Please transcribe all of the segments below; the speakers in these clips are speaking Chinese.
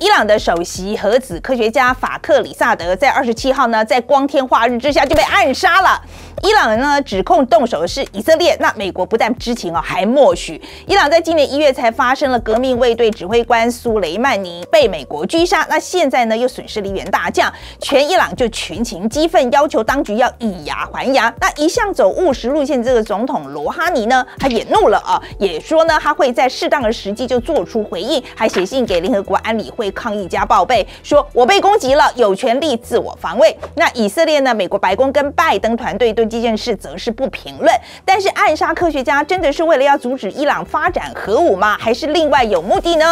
伊朗的首席核子科学家法克里萨德在二十七号呢，在光天化日之下就被暗杀了。伊朗呢指控动手的是以色列，那美国不但知情哦，还默许。伊朗在今年一月才发生了革命卫队指挥官苏雷曼尼被美国狙杀，那现在呢又损失了一员大将，全伊朗就群情激愤，要求当局要以牙还牙。那一向走务实路线这个总统罗哈尼呢，他也怒了啊，也说呢他会在适当的时机就做出回应，还写信给联合国安理会被抗议家报备，说我被攻击了，有权利自我防卫。那以色列呢，美国白宫跟拜登团队对这件事则是不评论。但是暗杀科学家真的是为了要阻止伊朗发展核武吗？还是另外有目的呢？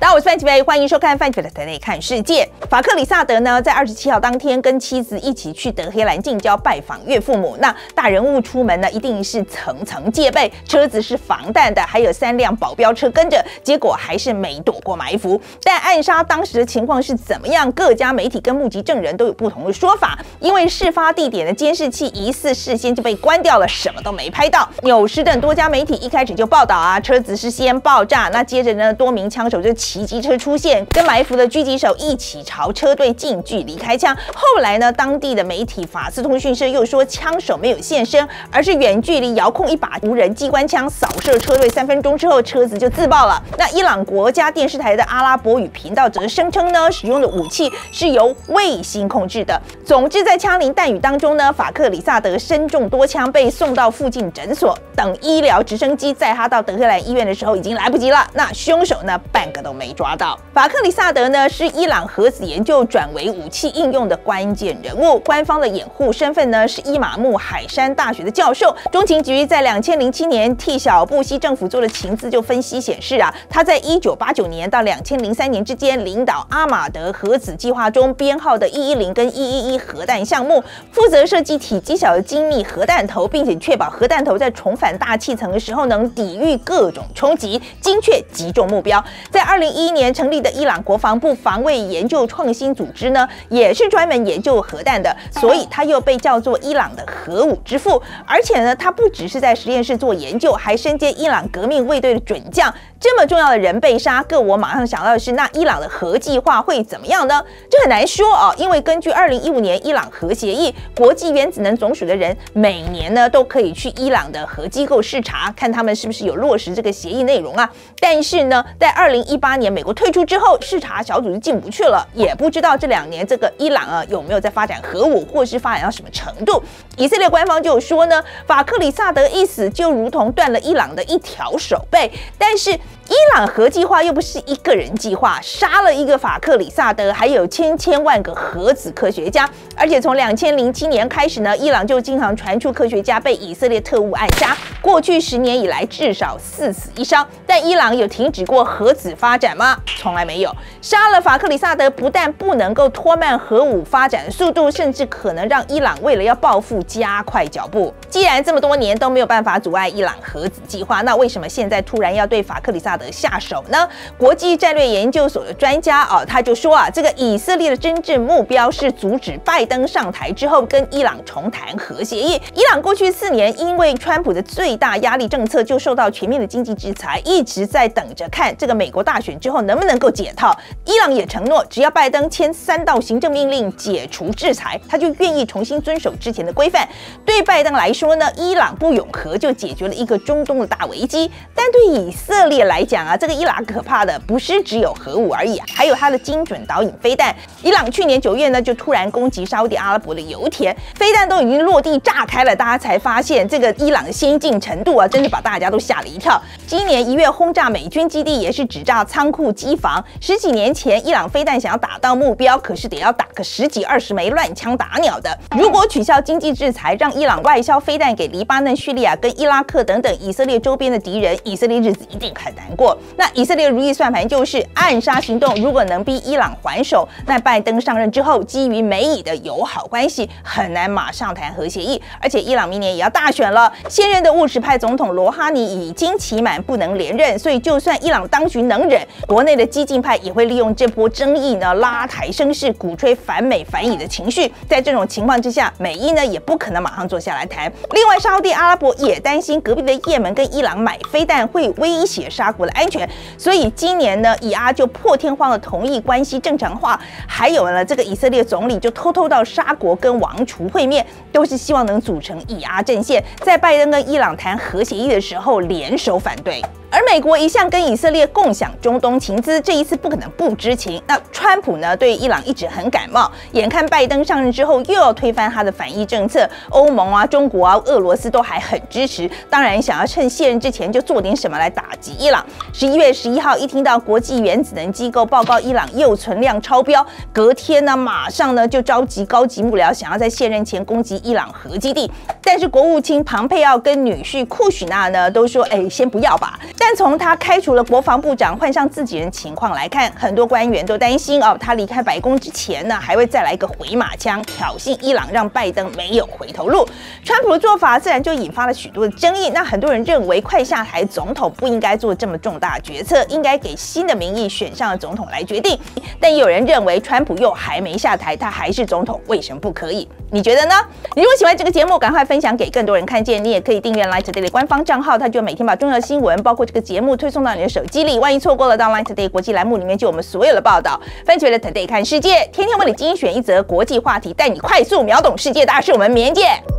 大家好，我是范启飞，欢迎收看范启飞的台内看世界。法克里萨德呢，在二十七号当天跟妻子一起去德黑兰近郊拜访岳父母。那大人物出门呢，一定是层层戒备，车子是防弹的，还有三辆保镖车跟着。结果还是没躲过埋伏。但暗杀当时的情况是怎么样？各家媒体跟目击证人都有不同的说法。因为事发地点的监视器疑似事先就被关掉了，什么都没拍到。纽时等多家媒体一开始就报道啊，车子是先爆炸，那接着呢，多名枪手就起机车出现，跟埋伏的狙击手一起朝车队近距离开枪。后来呢，当地的媒体法斯通讯社又说，枪手没有现身，而是远距离遥控一把无人机关枪扫射车队。三分钟之后，车子就自爆了。那伊朗国家电视台的阿拉伯语频道则声称呢，使用的武器是由卫星控制的。总之，在枪林弹雨当中呢，法克里萨德身中多枪，被送到附近诊所，等医疗直升机载他到德黑兰医院的时候，已经来不及了。那凶手呢，半个都没抓到。法克里萨德呢，是伊朗核子研究转为武器应用的关键人物。官方的掩护身份呢，是伊玛目海山大学的教授。中情局在两千零七年替小布希政府做了情资就分析显示啊，他在一九八九年到两千零三年之间，领导阿马德核子计划中编号的一一零跟一一一核弹项目，负责设计体积小的精密核弹头，并且确保核弹头在重返大气层的时候能抵御各种冲击，精确击中目标。在二零一一年成立的伊朗国防部防卫研究创新组织呢，也是专门研究核弹的，所以他又被叫做伊朗的核武之父。而且呢，他不只是在实验室做研究，还身兼伊朗革命卫队的准将。这么重要的人被杀，各我马上想到的是，那伊朗的核计划会怎么样呢？这很难说哦，因为根据二零一五年伊朗核协议，国际原子能总署的人每年呢都可以去伊朗的核机构视察，看他们是不是有落实这个协议内容啊。但是呢，在二零一八年美国退出之后，视察小组就进不去了，也不知道这两年这个伊朗啊有没有在发展核武，或是发展到什么程度。以色列官方就说呢，法克里萨德一死就如同断了伊朗的一条手背，但是。伊朗核计划又不是一个人计划，杀了一个法克里萨德，还有千千万个核子科学家。而且从两千零七年开始呢，伊朗就经常传出科学家被以色列特务暗杀。过去十年以来，至少四死一伤。但伊朗有停止过核子发展吗？从来没有。杀了法克里萨德，不但不能够拖慢核武发展的速度，甚至可能让伊朗为了要报复加快脚步。既然这么多年都没有办法阻碍伊朗核子计划，那为什么现在突然要对法克里萨？的下手呢？国际战略研究所的专家啊，他就说啊，这个以色列的真正目标是阻止拜登上台之后跟伊朗重谈核协议。伊朗过去四年因为川普的最大压力政策，就受到全面的经济制裁，一直在等着看这个美国大选之后能不能够解套。伊朗也承诺，只要拜登签三道行政命令解除制裁，他就愿意重新遵守之前的规范。对拜登来说呢，伊朗不永和就解决了一个中东的大危机，但对以色列来，讲啊，这个伊朗可怕的不是只有核武而已，啊还有它的精准导引飞弹。伊朗去年九月呢，就突然攻击沙地阿拉伯的油田，飞弹都已经落地炸开了，大家才发现这个伊朗的先进程度啊，真是把大家都吓了一跳。今年一月轰炸美军基地，也是只炸仓库机房。十几年前，伊朗飞弹想要打到目标，可是得要打个十几二十枚乱枪打鸟的。如果取消经济制裁，让伊朗外销飞弹给黎巴嫩、叙利亚跟伊拉克等等以色列周边的敌人，以色列日子一定很难。过。那以色列如意算盘就是暗杀行动，如果能逼伊朗还手，那拜登上任之后，基于美以的友好关系，很难马上谈核协议。而且伊朗明年也要大选了，现任的务实派总统罗哈尼已经期满不能连任，所以就算伊朗当局能忍，国内的激进派也会利用这波争议呢拉抬声势，鼓吹反美反以的情绪。在这种情况之下，美伊呢也不可能马上坐下来谈。另外，沙地阿拉伯也担心隔壁的也门跟伊朗买飞弹会威胁沙国安全，所以今年呢，以阿就破天荒的同意关系正常化。还有呢，这个以色列总理就偷偷到沙国跟王储会面，都是希望能组成以阿阵线，在拜登跟伊朗谈核协议的时候联手反对。而美国一向跟以色列共享中东情资，这一次不可能不知情。那川普呢，对伊朗一直很感冒，眼看拜登上任之后又要推翻他的反伊政策，欧盟啊、中国啊、俄罗斯都还很支持，当然想要趁卸任之前就做点什么来打击伊朗。十一月十一号，一听到国际原子能机构报告伊朗铀存量超标，隔天呢，马上呢就召集高级幕僚，想要在卸任前攻击伊朗核基地。但是国务卿庞佩奥跟女婿库许纳呢都说，哎，先不要吧。但从他开除了国防部长，换上自己人情况来看，很多官员都担心哦，他离开白宫之前呢，还会再来一个回马枪，挑衅伊朗，让拜登没有回头路。川普的做法自然就引发了许多的争议。那很多人认为，快下台总统不应该做这么重大决策，应该给新的民意选上的总统来决定。但有人认为，川普又还没下台，他还是总统，为什么不可以？你觉得呢？你如果喜欢这个节目，赶快分享给更多人看见。你也可以订阅 Light Today 的官方账号，他就每天把重要新闻，包括这个节目推送到你的手机里。万一错过了，到 Line Today 国际栏目里面就我们所有的报道。番茄的 Today 看世界，天天为你精选一则国际话题，带你快速秒懂世界大事。我们明天见。